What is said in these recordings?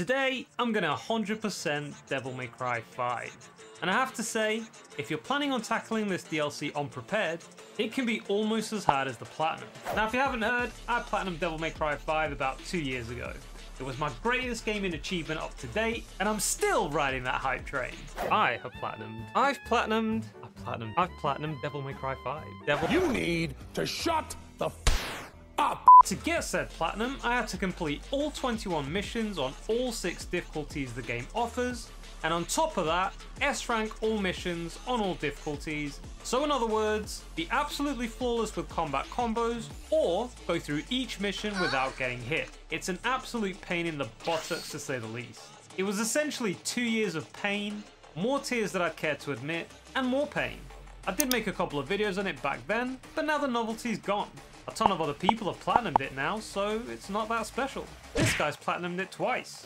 Today, I'm gonna 100% Devil May Cry 5. And I have to say, if you're planning on tackling this DLC unprepared, it can be almost as hard as the Platinum. Now if you haven't heard, I Platinum Devil May Cry 5 about two years ago. It was my greatest gaming achievement up to date, and I'm still riding that hype train. I have platinumed. I've platinumed. I've platinumed. I've platinumed Devil May Cry 5. Devil. You need to shut up. To get said platinum, I had to complete all 21 missions on all 6 difficulties the game offers, and on top of that, S rank all missions on all difficulties. So in other words, be absolutely flawless with combat combos, or go through each mission without getting hit. It's an absolute pain in the buttocks to say the least. It was essentially two years of pain, more tears than I'd care to admit, and more pain. I did make a couple of videos on it back then, but now the novelty's gone. A ton of other people have platinumed it now, so it's not that special. This guy's platinumed it twice.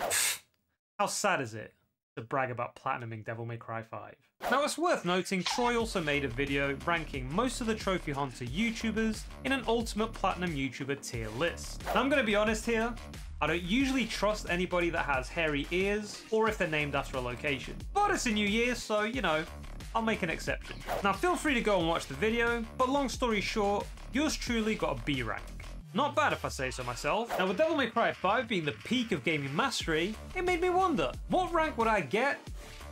How sad is it to brag about platinuming Devil May Cry 5? Now it's worth noting Troy also made a video ranking most of the Trophy Hunter YouTubers in an Ultimate Platinum YouTuber tier list. And I'm gonna be honest here, I don't usually trust anybody that has hairy ears or if they're named after a location. But it's a new year, so you know, I'll make an exception. Now feel free to go and watch the video, but long story short, yours truly got a B rank. Not bad if I say so myself. Now with Devil May Cry 5 being the peak of gaming mastery, it made me wonder, what rank would I get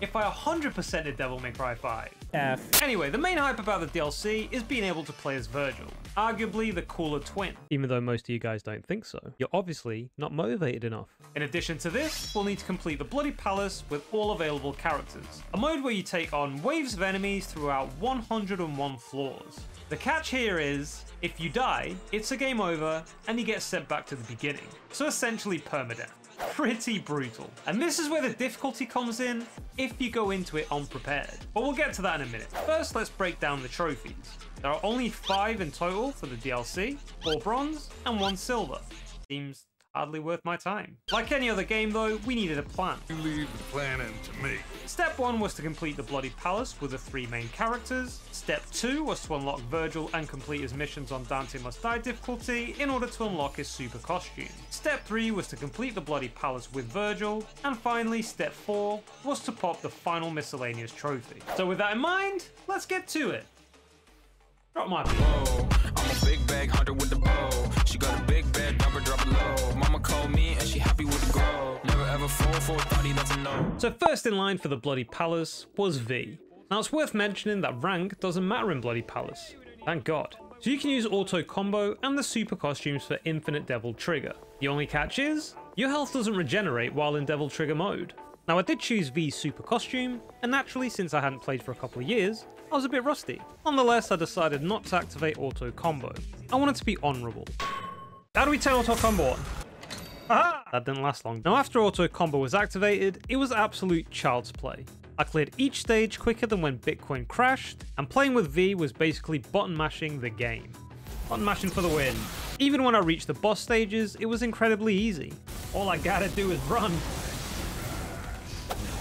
if I 100% did Devil May Cry 5? F. Anyway, the main hype about the DLC is being able to play as Virgil, arguably the cooler twin. Even though most of you guys don't think so. You're obviously not motivated enough. In addition to this, we'll need to complete the Bloody Palace with all available characters. A mode where you take on waves of enemies throughout 101 floors. The catch here is, if you die, it's a game over and you get sent back to the beginning. So essentially permadeath. Pretty brutal. And this is where the difficulty comes in if you go into it unprepared. But we'll get to that in a minute. First, let's break down the trophies. There are only five in total for the DLC, four bronze and one silver. Seems hardly worth my time. Like any other game though, we needed a plan. You leave the planning to me. Step 1 was to complete the Bloody Palace with the three main characters. Step 2 was to unlock Virgil and complete his missions on Dante Must Die difficulty in order to unlock his super costume. Step 3 was to complete the Bloody Palace with Virgil. And finally, Step 4 was to pop the final miscellaneous trophy. So with that in mind, let's get to it. Drop my beat. Whoa, I'm a big bag hunter with the bow. She got a big no. So first in line for the Bloody Palace was V. Now it's worth mentioning that rank doesn't matter in Bloody Palace. Thank God. So you can use auto combo and the super costumes for infinite Devil Trigger. The only catch is, your health doesn't regenerate while in Devil Trigger mode. Now I did choose V's super costume, and naturally since I hadn't played for a couple of years, I was a bit rusty. Nonetheless, I decided not to activate auto combo. I wanted to be honourable. How do we turn auto combo on? Aha! That didn't last long. Now after auto combo was activated, it was absolute child's play. I cleared each stage quicker than when Bitcoin crashed, and playing with V was basically button mashing the game. Button mashing for the win. Even when I reached the boss stages, it was incredibly easy. All I gotta do is run.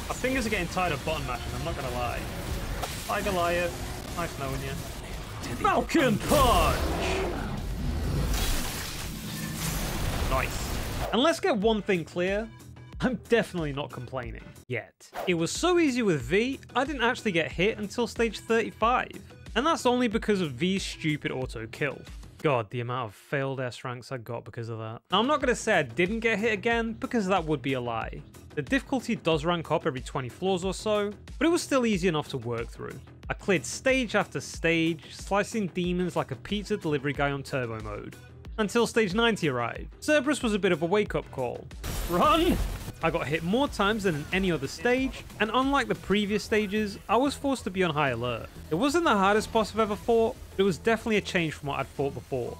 My fingers are getting tired of button mashing, I'm not gonna lie. Hi Goliath, nice knowing you. Falcon Punch! Nice. And let's get one thing clear, I'm definitely not complaining. Yet. It was so easy with V, I didn't actually get hit until stage 35. And that's only because of V's stupid auto kill. God, the amount of failed S ranks I got because of that. Now, I'm not going to say I didn't get hit again, because that would be a lie. The difficulty does rank up every 20 floors or so, but it was still easy enough to work through. I cleared stage after stage, slicing demons like a pizza delivery guy on turbo mode. Until stage 90 arrived. Cerberus was a bit of a wake-up call. Run! I got hit more times than in any other stage, and unlike the previous stages, I was forced to be on high alert. It wasn't the hardest boss I've ever fought, but it was definitely a change from what I'd fought before.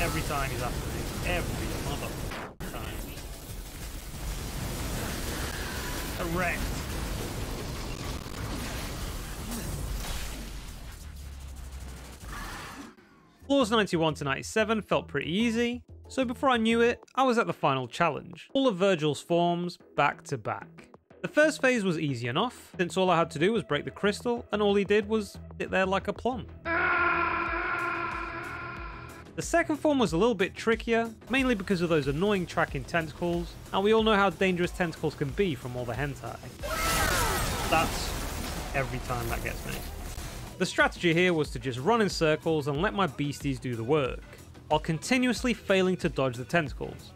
Every time he's after me. Every mother time. Correct. Floors 91 to 97 felt pretty easy, so before I knew it, I was at the final challenge. All of Virgil's forms back to back. The first phase was easy enough, since all I had to do was break the crystal, and all he did was sit there like a plum. The second form was a little bit trickier, mainly because of those annoying tracking tentacles, and we all know how dangerous tentacles can be from all the hentai. That's every time that gets me. The strategy here was to just run in circles and let my beasties do the work, while continuously failing to dodge the tentacles.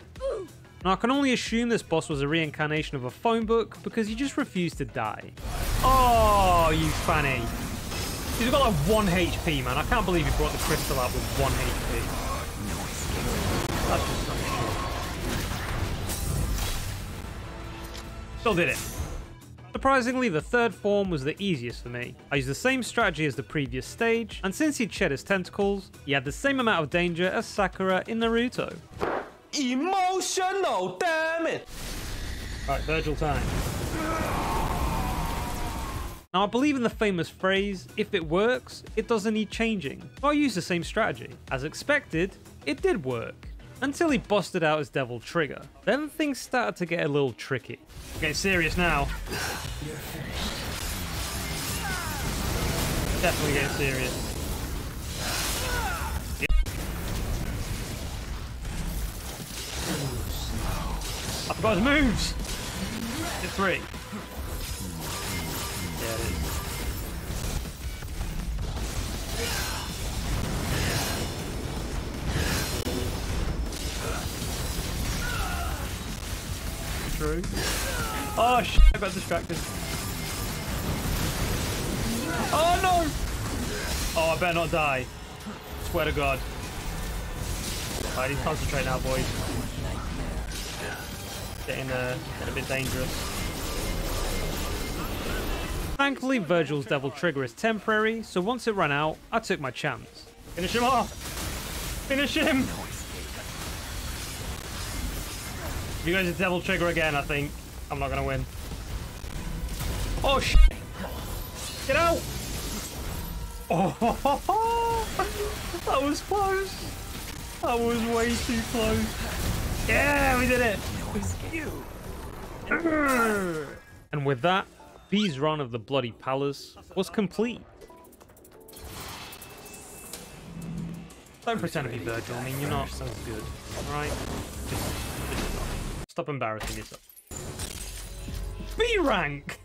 Now I can only assume this boss was a reincarnation of a phone book because he just refused to die. Oh, you fanny. He's got like 1 HP, man. I can't believe he brought the crystal out with 1 HP. That's just shit. Still did it. Surprisingly, the third form was the easiest for me. I used the same strategy as the previous stage, and since he'd shed his tentacles, he had the same amount of danger as Sakura in Naruto. Emotional, damn it! Alright, Virgil time. Now, I believe in the famous phrase, if it works, it doesn't need changing. So I used the same strategy. As expected, it did work. Until he busted out his Devil Trigger. Then things started to get a little tricky. Getting serious now. Definitely getting serious. I forgot his moves! Hit three. Yeah, True. Oh shit, I got distracted. Oh no! Oh, I better not die. Swear to God. I need to concentrate now, boys. Getting, uh, getting a bit dangerous. Thankfully, Virgil's Devil Trigger is temporary, so once it ran out, I took my chance. Finish him off! Finish him! You guys a Devil Trigger again, I think. I'm not gonna win. Oh, shit! Get out! Oh, that was close. That was way too close. Yeah, we did it. It was you. And with that, V's run of the Bloody Palace was complete. Don't pretend to be Virgil. I mean, you're not so good. Alright? Just, just stop embarrassing yourself. B rank!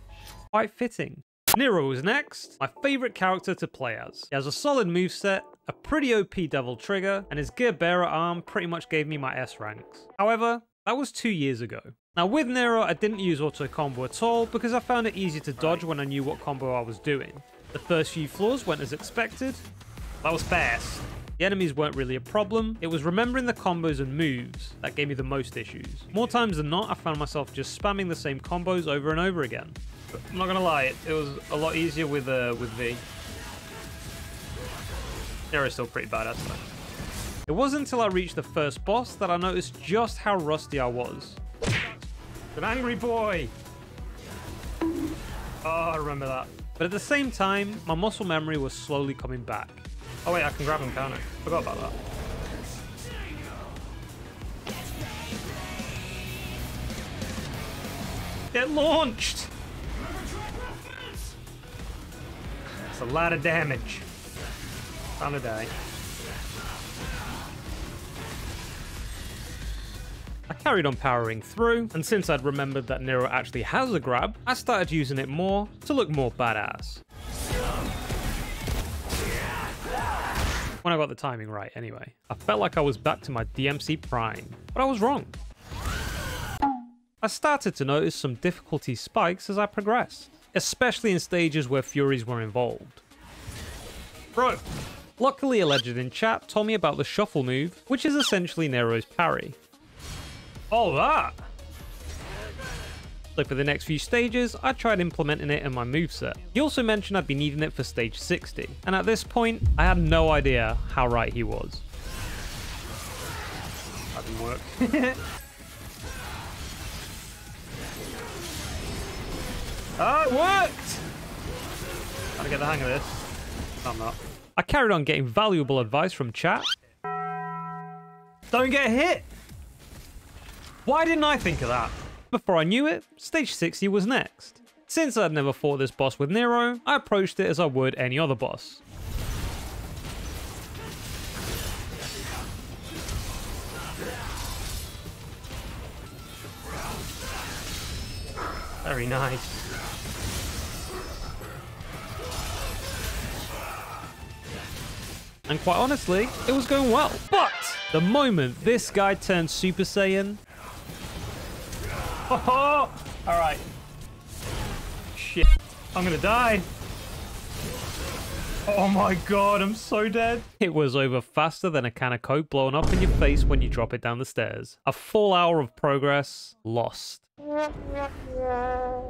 Quite fitting. Nero is next, my favourite character to play as. He has a solid moveset, a pretty OP Devil Trigger, and his Gerbera arm pretty much gave me my S ranks. However, that was two years ago. Now with Nero, I didn't use auto combo at all because I found it easy to dodge when I knew what combo I was doing. The first few floors went as expected. That was fast. The enemies weren't really a problem, it was remembering the combos and moves that gave me the most issues. More times than not, I found myself just spamming the same combos over and over again. I'm not gonna lie, it, it was a lot easier with uh, with V. Nero's still pretty badass though. It wasn't until I reached the first boss that I noticed just how rusty I was. An angry boy! Oh, I remember that. But at the same time, my muscle memory was slowly coming back. Oh wait, I can grab him, can't I? Forgot about that. Get launched! That's a lot of damage. Time to die. I carried on powering through, and since I'd remembered that Nero actually has a grab, I started using it more to look more badass. When I got the timing right, anyway. I felt like I was back to my DMC Prime, but I was wrong. I started to notice some difficulty spikes as I progressed, especially in stages where Furies were involved. Bro! Luckily, a legend in chat told me about the shuffle move, which is essentially Nero's parry. All that! So for the next few stages, I tried implementing it in my moveset. He also mentioned I'd be needing it for stage 60, and at this point, I had no idea how right he was. That didn't work. oh, it worked! Gotta get the hang of this. I'm not. I carried on getting valuable advice from chat. Don't get hit! Why didn't I think of that? Before I knew it, stage 60 was next. Since I'd never fought this boss with Nero, I approached it as I would any other boss. Very nice. And quite honestly, it was going well. But the moment this guy turned Super Saiyan, Oh, all right. Shit. I'm gonna die. Oh my god, I'm so dead. It was over faster than a can of Coke blowing up in your face when you drop it down the stairs. A full hour of progress lost. But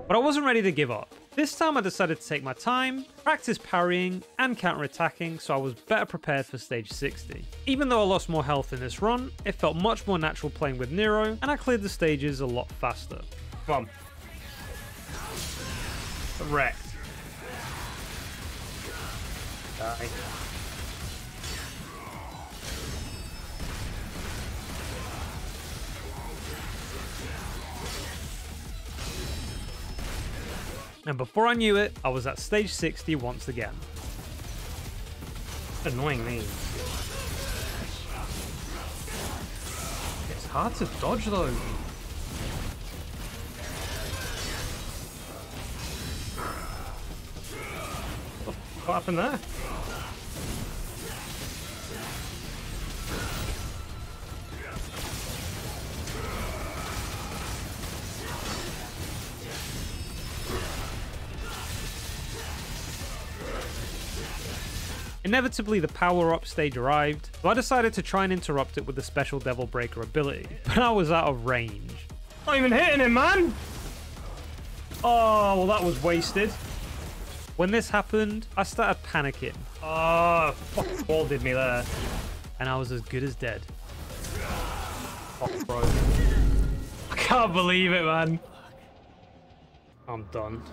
I wasn't ready to give up. This time I decided to take my time, practice parrying and counter-attacking so I was better prepared for stage 60. Even though I lost more health in this run, it felt much more natural playing with Nero and I cleared the stages a lot faster. Come on. Wrecked. Die. And before I knew it, I was at stage 60 once again. Annoying me. It's hard to dodge though. What happened there? Inevitably, the power-up stage arrived, so I decided to try and interrupt it with the special Devil Breaker ability, but I was out of range. Not even hitting him, man! Oh, well that was wasted. When this happened, I started panicking. Oh, fuck, ball did me there. And I was as good as dead. Fuck, bro. I can't believe it, man. I'm done.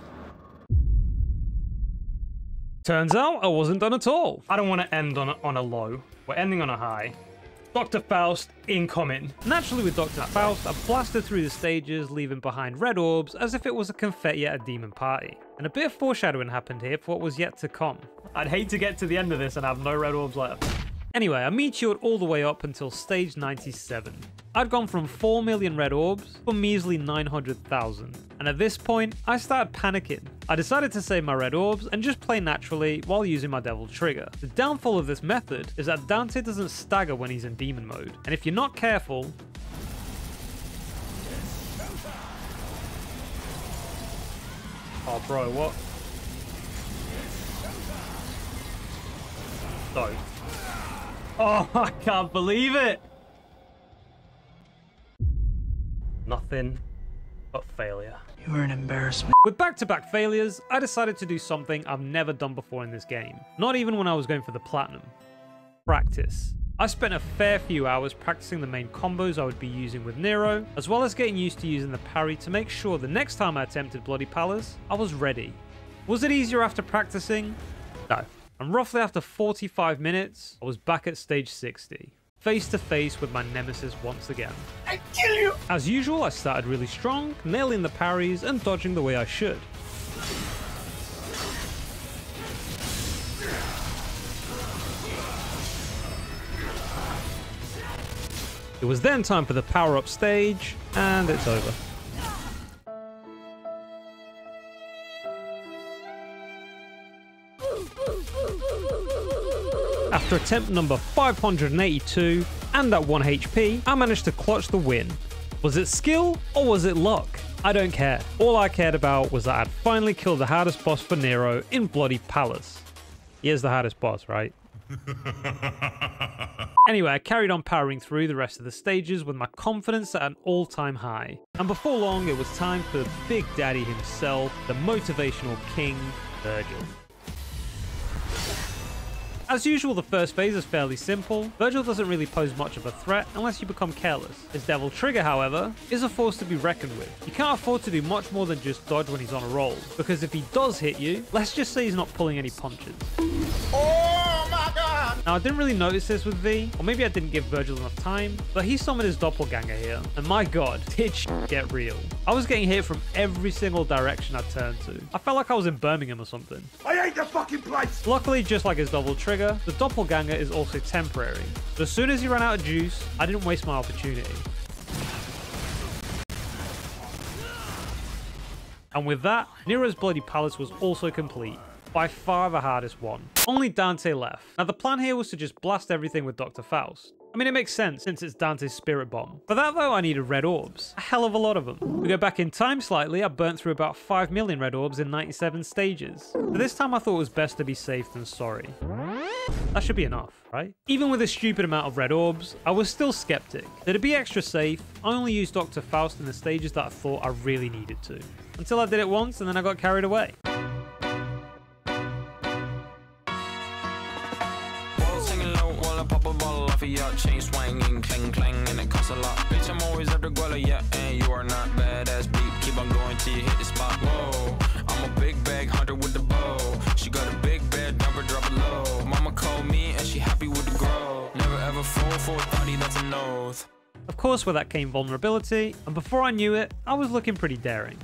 Turns out I wasn't done at all. I don't want to end on a, on a low. We're ending on a high. Dr. Faust incoming. Naturally with Dr. Faust, I blasted through the stages, leaving behind red orbs as if it was a confetti at a demon party. And a bit of foreshadowing happened here for what was yet to come. I'd hate to get to the end of this and have no red orbs left. Anyway, I meteored all the way up until stage 97. I'd gone from 4 million red orbs for measly 900,000, and at this point, I started panicking. I decided to save my red orbs and just play naturally while using my devil trigger. The downfall of this method is that Dante doesn't stagger when he's in demon mode, and if you're not careful, Oh bro, what? No. Oh, I can't believe it! Nothing but failure. You were an embarrassment. With back-to-back failures, I decided to do something I've never done before in this game. Not even when I was going for the platinum. Practice. I spent a fair few hours practicing the main combos I would be using with Nero, as well as getting used to using the parry to make sure the next time I attempted Bloody Palace, I was ready. Was it easier after practicing? No. And roughly after 45 minutes, I was back at stage 60, face to face with my nemesis once again. I kill you! As usual, I started really strong, nailing the parries and dodging the way I should. It was then time for the power-up stage, and it's over. After attempt number 582 and at 1 HP, I managed to clutch the win. Was it skill or was it luck? I don't care. All I cared about was that I'd finally killed the hardest boss for Nero in Bloody Palace. He is the hardest boss, right? anyway, I carried on powering through the rest of the stages with my confidence at an all-time high. And before long, it was time for Big Daddy himself, the motivational king, Virgil. As usual, the first phase is fairly simple. Virgil doesn't really pose much of a threat unless you become careless. His Devil Trigger, however, is a force to be reckoned with. You can't afford to do much more than just dodge when he's on a roll, because if he does hit you, let's just say he's not pulling any punches. Oh Now, I didn't really notice this with V, or maybe I didn't give Virgil enough time, but he summoned his doppelganger here, and my god, did get real. I was getting hit from every single direction I turned to. I felt like I was in Birmingham or something. I hate the fucking place! Luckily, just like his double trigger, the doppelganger is also temporary. So as soon as he ran out of juice, I didn't waste my opportunity. And with that, Nero's Bloody Palace was also complete. By far the hardest one. Only Dante left. Now the plan here was to just blast everything with Dr. Faust. I mean, it makes sense since it's Dante's spirit bomb. For that though, I needed red orbs. A hell of a lot of them. We go back in time slightly, I burnt through about 5 million red orbs in 97 stages. But this time I thought it was best to be safe than sorry. That should be enough, right? Even with a stupid amount of red orbs, I was still skeptic. That to be extra safe, I only used Dr. Faust in the stages that I thought I really needed to. Until I did it once and then I got carried away. Pop a of your chain swinging, clang clang, and it costs a lot. Bitch, I'm always after Guella, yeah, and you are not badass beat. Keep on going till you hit the spot. Whoa, I'm a big bag hunter with the bow. She got a big bed, number drop it low. Mama called me and she happy with the grow. Never ever fall for a thotty, that's an oath. Of course, with that came vulnerability, and before I knew it, I was looking pretty daring.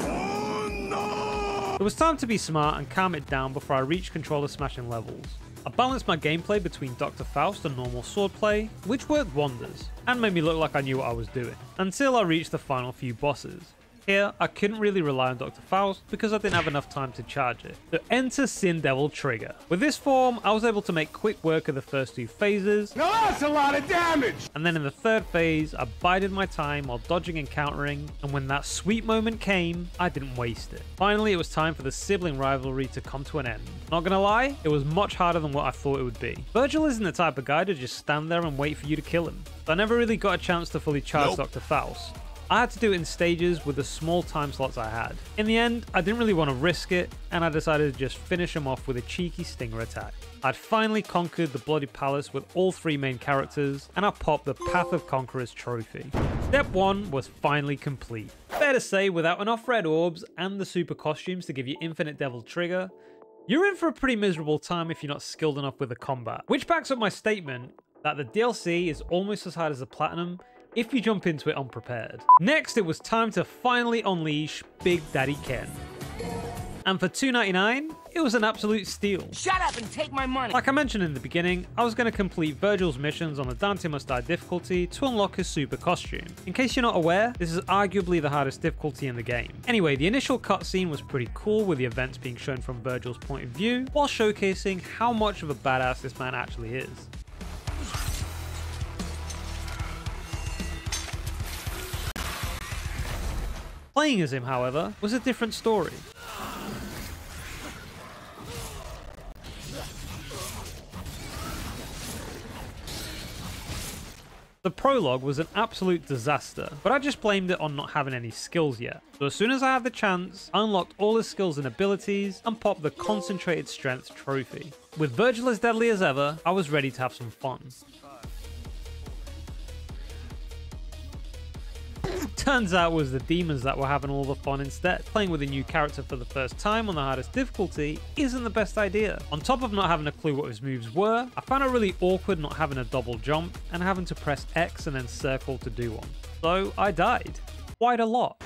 Oh, it was time to be smart and calm it down before I reached controller smashing levels. I balanced my gameplay between Dr. Faust and normal swordplay, which worked wonders, and made me look like I knew what I was doing, until I reached the final few bosses. Here, I couldn't really rely on Dr. Faust because I didn't have enough time to charge it. So enter Sin Devil Trigger. With this form, I was able to make quick work of the first two phases, Now that's a lot of damage! and then in the third phase, I bided my time while dodging and countering, and when that sweet moment came, I didn't waste it. Finally, it was time for the sibling rivalry to come to an end. Not gonna lie, it was much harder than what I thought it would be. Virgil isn't the type of guy to just stand there and wait for you to kill him, so I never really got a chance to fully charge Nope. Dr. Faust. I had to do it in stages with the small time slots I had. In the end, I didn't really want to risk it, and I decided to just finish him off with a cheeky stinger attack. I'd finally conquered the Bloody Palace with all three main characters, and I popped the Path of Conquerors trophy. Step 1 was finally complete. Fair to say, without enough red orbs and the super costumes to give you infinite Devil Trigger, you're in for a pretty miserable time if you're not skilled enough with the combat. Which backs up my statement that the DLC is almost as hard as the Platinum if you jump into it unprepared. Next, it was time to finally unleash Big Daddy Ken. And for $2.99, it was an absolute steal. Shut up and take my money. Like I mentioned in the beginning, I was going to complete Virgil's missions on the Dante Must Die difficulty to unlock his super costume. In case you're not aware, this is arguably the hardest difficulty in the game. Anyway, the initial cutscene was pretty cool with the events being shown from Virgil's point of view, while showcasing how much of a badass this man actually is. Playing as him, however, was a different story. The prologue was an absolute disaster, but I just blamed it on not having any skills yet. So as soon as I had the chance, I unlocked all his skills and abilities and popped the Concentrated Strength trophy. With Virgil as deadly as ever, I was ready to have some fun. Turns out it was the demons that were having all the fun instead. Playing with a new character for the first time on the hardest difficulty isn't the best idea. On top of not having a clue what his moves were, I found it really awkward not having a double jump and having to press X and then circle to do one. So I died. Quite a lot.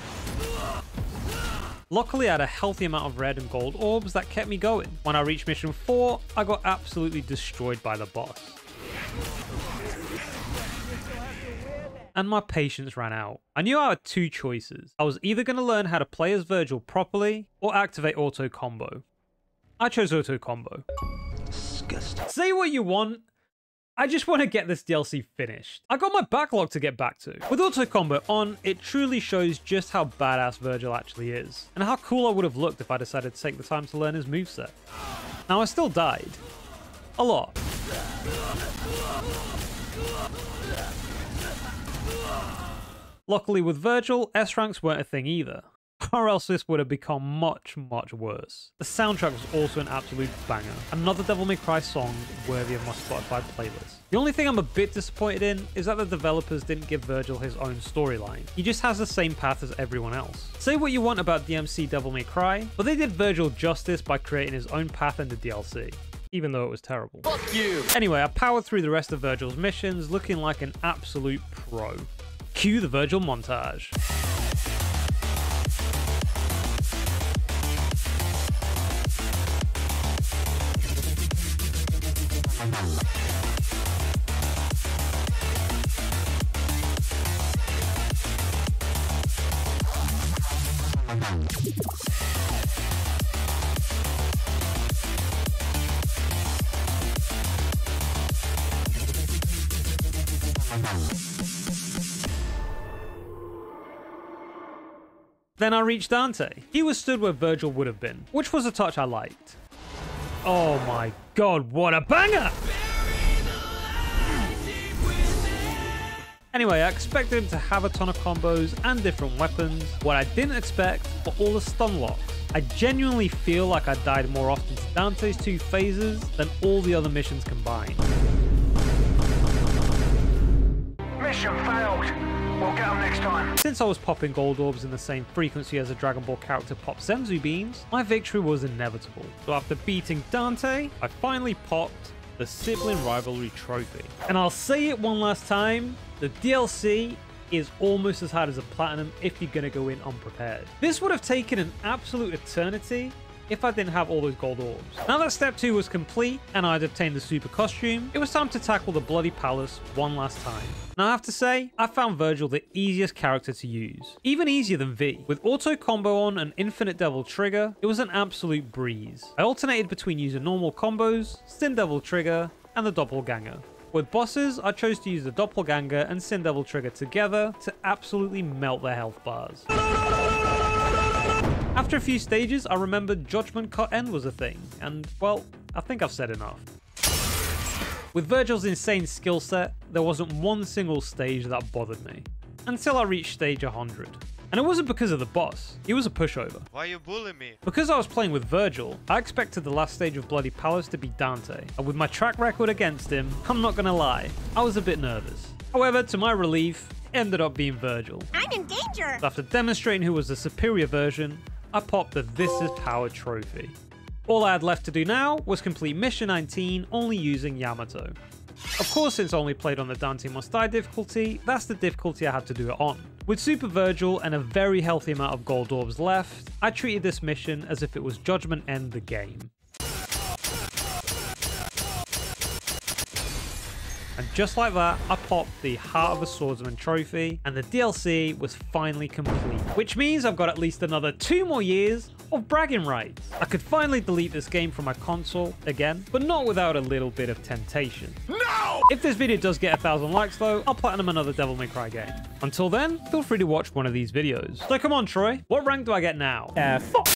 Luckily, I had a healthy amount of red and gold orbs that kept me going. When I reached mission 4, I got absolutely destroyed by the boss. And my patience ran out. I knew I had two choices. I was either going to learn how to play as Virgil properly or activate auto combo. I chose auto combo. Disgusting. Say what you want. I just want to get this DLC finished. I got my backlog to get back to. With auto combo on, it truly shows just how badass Virgil actually is, and how cool I would have looked if I decided to take the time to learn his moveset. Now I still died. A lot. Luckily with Virgil, S ranks weren't a thing either. Or else this would have become much, much worse. The soundtrack was also an absolute banger. Another Devil May Cry song worthy of my Spotify playlist. The only thing I'm a bit disappointed in is that the developers didn't give Virgil his own storyline. He just has the same path as everyone else. Say what you want about DMC Devil May Cry, but they did Virgil justice by creating his own path in the DLC even though it was terrible. Fuck you! Anyway, I powered through the rest of Virgil's missions looking like an absolute pro. Cue the Virgil montage. Then I reached Dante. He was stood where Virgil would have been, which was a touch I liked. Oh my god, what a banger! Anyway, I expected him to have a ton of combos and different weapons. What I didn't expect were all the stun locks. I genuinely feel like I died more often to Dante's two phases than all the other missions combined. Next time. Since I was popping gold orbs in the same frequency as a Dragon Ball character pops Senzu beans, my victory was inevitable. So after beating Dante, I finally popped the Sibling Rivalry Trophy. And I'll say it one last time, the DLC is almost as hard as a Platinum if you're going to go in unprepared. This would have taken an absolute eternity if I didn't have all those gold orbs. Now that step 2 was complete and I'd obtained the super costume, it was time to tackle the Bloody Palace one last time. Now I have to say, I found Virgil the easiest character to use. Even easier than V. With auto combo on and infinite devil trigger, it was an absolute breeze. I alternated between using normal combos, Sin Devil trigger, and the Doppelganger. With bosses, I chose to use the Doppelganger and Sin Devil trigger together to absolutely melt their health bars. After a few stages, I remembered Judgment Cut End was a thing, and well, I think I've said enough. With Virgil's insane skill set, there wasn't one single stage that bothered me, until I reached stage 100. And it wasn't because of the boss, he was a pushover. Why are you bully me? Because I was playing with Virgil, I expected the last stage of Bloody Palace to be Dante, and with my track record against him, I'm not gonna lie, I was a bit nervous. However, to my relief, ended up being Virgil. I'm in danger. After demonstrating who was the superior version, I popped the This is Power trophy. All I had left to do now was complete Mission 19 only using Yamato. Of course, since I only played on the Dante Must Die difficulty, that's the difficulty I had to do it on. With Super Virgil and a very healthy amount of gold orbs left, I treated this mission as if it was Judgment End the game. And just like that, I popped the Heart of a Swordsman trophy, and the DLC was finally complete. Which means I've got at least another two more years of bragging rights. I could finally delete this game from my console again, but not without a little bit of temptation. No! If this video does get a thousand likes though, I'll platinum another Devil May Cry game. Until then, feel free to watch one of these videos. So come on, Troy, what rank do I get now? Uh, fuck.